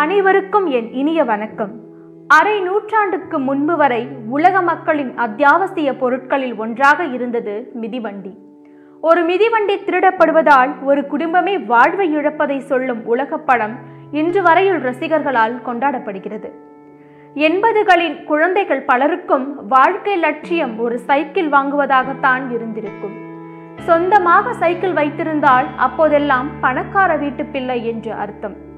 அனைவருக்கும் என் இனிய வணக்கம். அரை நூற்றாண்டுக்கு முன்பு வரை உலக மக்களின் அத்தியாவசிய பொருட்களில் ஒன்றாக இருந்தது மிதிவண்டி. ஒரு மிதிவண்டி திருடப்படுவதால் ஒரு குடும்பமே வாழ்வை இழப்பதை சொல்லும் உலகப்படம் இன்று வரையில் ரசிகர்களால் கொண்டாடப்படுகிறது. எண்பதுகளின் குழந்தைகள் பலருக்கும் வாழ்க்கை லட்சியம் ஒரு சைக்கிள் வாங்குவதாகத்தான் இருந்திருக்கும். சொந்தமாக சைக்கிள் வைத்திருந்தால் அப்போதெல்லாம் பணக்கார வீட்டு பிள்ளை என்று அர்த்தம்.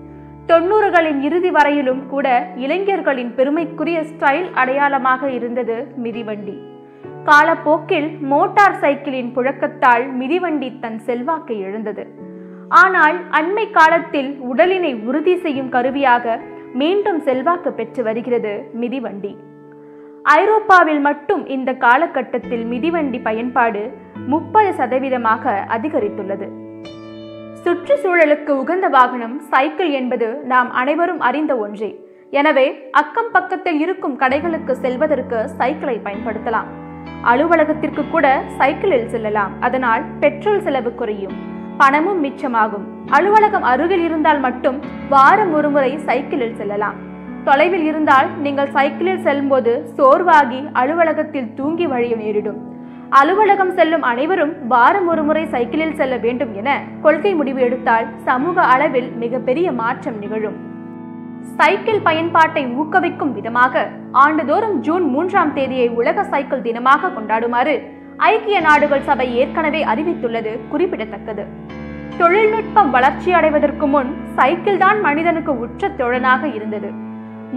தொண்ணூறுகளின் இறுதி வரையிலும் கூட இளைஞர்களின் பெருமைக்குரிய ஸ்டைல் அடையாளமாக இருந்தது மிதிவண்டி. காலப்போக்கில் மோட்டார் சைக்கிளின் புழக்கத்தால் மிதிவண்டி தன் செல்வாக்கை இழந்தது. ஆனால் அண்மை காலத்தில் உடலினை உறுதி செய்யும் கருவியாக மீண்டும் செல்வாக்கு பெற்று வருகிறது மிதிவண்டி. ஐரோப்பாவில் மட்டும் இந்த காலகட்டத்தில் மிதிவண்டி பயன்பாடு முப்பது சதவீதமாக அதிகரித்துள்ளது. சுற்றுச்சூழலுக்கு உகந்த வாகனம் சைக்கிள் என்பது நாம் அனைவரும் அறிந்த ஒன்றே. எனவே அக்கம் பக்கத்தில் இருக்கும் கடைகளுக்கு செல்வதற்கு சைக்கிளை பயன்படுத்தலாம். அலுவலகத்திற்கு கூட சைக்கிளில் செல்லலாம். அதனால் பெட்ரோல் செலவு குறையும். பணமும் மிச்சமாகும். அலுவலகம் அருகில் இருந்தால் மட்டும் வாரம் ஒருமுறை சைக்கிளில் செல்லலாம். தொலைவில் இருந்தால் நீங்கள் சைக்கிளில் செல்லும்போது சோர்வாகி அலுவலகத்தில் தூங்கி வழிய நேரிடும். அலுவலகம் செல்லும் அனைவரும் வாரம் ஒருமுறை சைக்கிளில் செல்ல வேண்டும் என கொள்கை முடிவு எடுத்தால் சமூக அளவில் மிகப்பெரிய மாற்றம் நிகழும். சைக்கிள் பயன்பாட்டை ஊக்குவிக்கும் விதமாக ஆண்டுதோறும் ஜூன் மூன்றாம் தேதியை உலக சைக்கிள் தினமாக கொண்டாடுமாறு ஐக்கிய நாடுகள் சபை ஏற்கனவே அறிவித்துள்ளது குறிப்பிடத்தக்கது. தொழில்நுட்பம் வளர்ச்சி அடைவதற்கு முன் சைக்கிள் தான் மனிதனுக்கு உற்ற தோழனாக இருந்தது.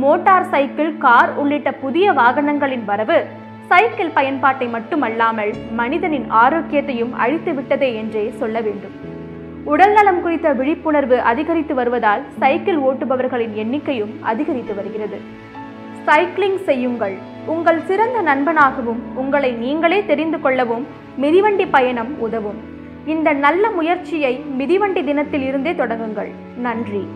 மோட்டார் சைக்கிள் கார் உள்ளிட்ட புதிய வாகனங்களின் வரவு சைக்கிள் பயன்பாட்டை மட்டுமல்லாமல் மனிதனின் ஆரோக்கியத்தையும் அழித்து விட்டதே என்றே சொல்ல வேண்டும். உடல்நலம் குறித்த விழிப்புணர்வு அதிகரித்து வருவதால் சைக்கிள் ஓட்டுபவர்களின் எண்ணிக்கையும் அதிகரித்து வருகிறது. சைக்கிளிங் செய்யுங்கள். உங்கள் சிறந்த நண்பனாகவும் உங்களை நீங்களே தெரிந்து கொள்ளவும் மிதிவண்டி பயணம் உதவும். இந்த நல்ல முயற்சியை மிதிவண்டி தினத்தில் இருந்தே தொடங்குங்கள். நன்றி.